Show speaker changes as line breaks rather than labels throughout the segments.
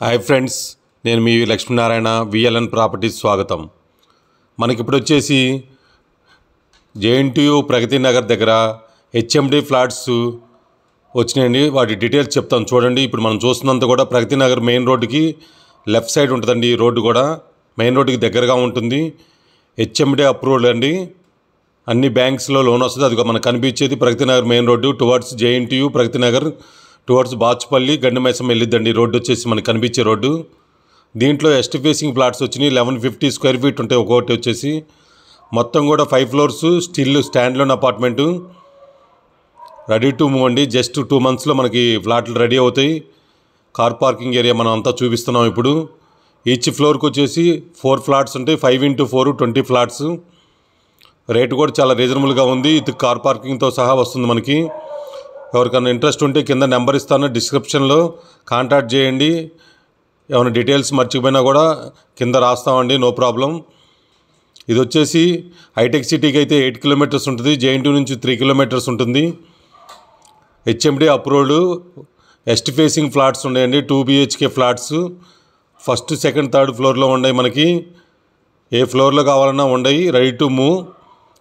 Hi friends నేను మీ Lakshminarayana VLN properties స్వాగతం. మనకి ఇప్పుడు వచ్చేసి జేఎన్టీయు ప్రగతి నగర్ దగ్గర హెచ్ఎండి ఫ్లాట్స్ వచ్చినాయండి. వాటి డీటెయిల్స్ చెప్తాను. చూడండి ఇప్పుడు మనం చూస్తున్నంత కూడా ప్రగతి నగర్ మెయిన్ రోడ్డుకి లెఫ్ట్ సైడ్ ఉంటుందండి ఈ రోడ్డు కూడా. మెయిన్ రోడ్డుకి దగ్గరగా ఉంటుంది. హెచ్ఎండి అప్రూవ్డ్ అండి. అన్ని బ్యాంక్స్లో లోన్ వస్తుంది. అది మనకు కనిపించేది Pragathi Nagar main road towards JNTU Pragathi Nagar towards Bachupally Gandimaisamma వెళ్ళిద్దండి. Road వచ్చేసి మనకు కనిపించే రోడ్డు. దీంట్లో ఎస్ట్ ఫేసింగ్ ఫ్లాట్స్ వచ్చినాయి. లెవెన్ ఫిఫ్టీ స్క్వేర్ ఫీట్ ఉంటాయి ఒక్కొక్కటి వచ్చేసి. మొత్తం కూడా five floors still standalone apartment ready to move అండి. జస్ట్ టూ మంత్స్లో మనకి ఫ్లాట్లు రెడీ అవుతాయి. కార్ పార్కింగ్ ఏరియా మనం అంతా చూపిస్తున్నాం ఇప్పుడు. ఈచ్ ఫ్లోర్కి వచ్చేసి ఫోర్ ఫ్లాట్స్ ఉంటాయి. Five into four twenty flats rate కూడా చాలా రీజనబుల్గా ఉంది. ఇది కార్ పార్కింగ్తో సహా వస్తుంది మనకి. ఎవరికైనా ఇంట్రెస్ట్ ఉంటే కింద నెంబర్ ఇస్తాను. డిస్క్రిప్షన్లో కాంటాక్ట్ చేయండి. ఏమైనా డీటెయిల్స్ మర్చిపోయినా కూడా కింద రాస్తామండి నో ప్రాబ్లం. ఇది వచ్చేసి హైటెక్ సిటీకి అయితే ఎయిట్ కిలోమీటర్స్ ఉంటుంది. జేఎన్టీ నుంచి త్రీ కిలోమీటర్స్ ఉంటుంది. HMD approved. East facing flats ఉన్నాయండి. Two BHK flats. First second third ఫ్లోర్లో ఉన్నాయి మనకి. ఏ ఫ్లోర్లో కావాలన్నా ఉన్నాయి. రెడీ టు మూవ్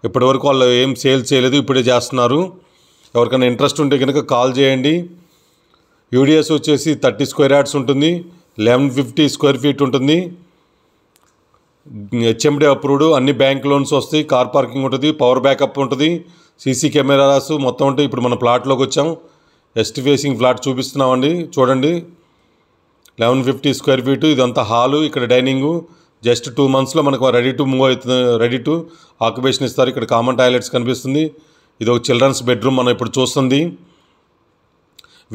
ఇప్పటివరకు వాళ్ళు ఏం సేల్ చేయలేదు ఇప్పుడే చేస్తున్నారు. ఎవరికైనా ఇంట్రెస్ట్ ఉంటే కనుక కాల్ చేయండి. యూడిఎస్ వచ్చేసి థర్టీ స్క్వేర్ యార్డ్స్ ఉంటుంది. లెవెన్ ఫిఫ్టీ స్క్వేర్ ఫీట్ ఉంటుంది. హెచ్ఎండి అప్రూవ్డ్ అన్ని బ్యాంక్ లోన్స్ వస్తాయి. కార్ పార్కింగ్ ఉంటుంది పవర్ బ్యాకప్ ఉంటుంది. సీసీ కెమెరాస్ మొత్తం ఉంటాయి. ఇప్పుడు మన ప్లాట్లోకి వచ్చాం. ఎస్ట్ ఫేసింగ్ ఫ్లాట్ చూపిస్తున్నామండి. చూడండి. లెవెన్ ఫిఫ్టీ స్క్వేర్ ఫీట్ ఇదంతా హాలు ఇక్కడ డైనింగు. జస్ట్ టూ మంత్స్లో మనకు రెడీ టు మూవ్ అవుతుంది రెడీ టు ఆక్యుపేషన్ ఇస్తారు. ఇక్కడ కామన్ టాయిలెట్స్ కనిపిస్తుంది. ఇది ఒక చిల్డ్రన్స్ బెడ్రూమ్ మనం ఇప్పుడు చూస్తుంది.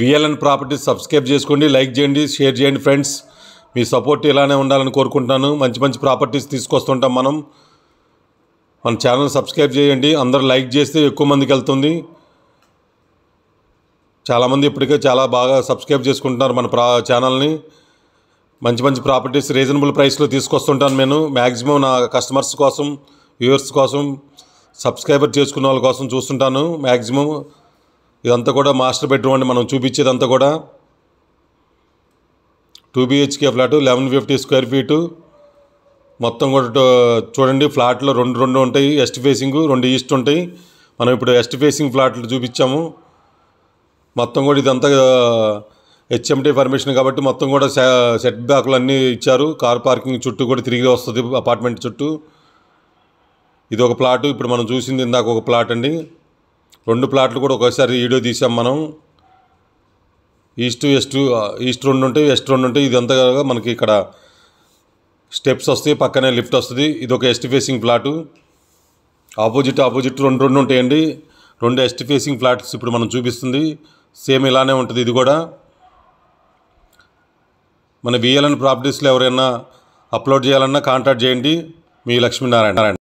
విఎల్ఎన్ ప్రాపర్టీస్ సబ్స్క్రైబ్ చేసుకోండి లైక్ చేయండి షేర్ చేయండి ఫ్రెండ్స్. మీ సపోర్ట్ ఇలానే ఉండాలని కోరుకుంటున్నాను. మంచి మంచి ప్రాపర్టీస్ తీసుకొస్తుంటాం మనం. మన ఛానల్ సబ్స్క్రైబ్ చేయండి అందరూ లైక్ చేస్తే ఎక్కువ మందికి వెళ్తుంది. చాలామంది ఇప్పటికే చాలా బాగా సబ్స్క్రైబ్ చేసుకుంటున్నారు మన ప్రా ఛానల్ని. మంచి మంచి ప్రాపర్టీస్ రీజనబుల్ ప్రైస్లో తీసుకొస్తుంటాను నేను. మ్యాక్సిమం నా కస్టమర్స్ కోసం వ్యూవర్స్ కోసం. సబ్స్క్రైబర్ చేసుకున్న వాళ్ళ కోసం చూస్తుంటాను మ్యాక్సిమం ఇదంతా కూడా మాస్టర్ బెడ్రూమ్ అండి మనం చూపించేదంతా కూడా. Two BHK flat eleven fifty square feet. మొత్తం కూడా చూడండి ఫ్లాట్లో రెండు రెండు ఉంటాయి. ఎస్ట్ ఫేసింగ్ రెండు ఈస్ట్ ఉంటాయి. మనం ఇప్పుడు ఎస్ట్ ఫేసింగ్ ఫ్లాట్లు చూపించాము. మొత్తం కూడా ఇదంతా హెచ్ఎంటీ పర్మిషన్ కాబట్టి మొత్తం కూడా సెట్ బ్యాక్లు అన్నీ ఇచ్చారు. కార్ పార్కింగ్ చుట్టూ కూడా తిరిగి వస్తుంది అపార్ట్మెంట్ చుట్టూ. ఇది ఒక ప్లాట్. ఇప్పుడు మనం చూసింది ఇందాక ఒక ప్లాట్ అండి. రెండు ప్లాట్లు కూడా ఒకసారి వీడియో తీసాం మనం. ఈస్ట్ వెస్ట్ ఈస్ట్ రెండు ఉంటాయి వెస్ట్ రెండు ఉంటాయి. ఇదంతా కూడా మనకి ఇక్కడ స్టెప్స్ వస్తాయి పక్కనే లిఫ్ట్ వస్తుంది. ఇది ఒక east facing plot. Opposite opposite రెండు రెండు ఉంటాయండి. రెండు ఎస్ట్ ఫేసింగ్ ఫ్లాట్స్ ఇప్పుడు మనం చూపిస్తుంది. సేమ్ ఇలానే ఉంటుంది ఇది కూడా. మన విఎల్ఎన్ ప్రాపర్టీస్లో ఎవరైనా అప్లోడ్ చేయాలన్నా కాంటాక్ట్ చేయండి. మీ లక్ష్మీనారాయణ.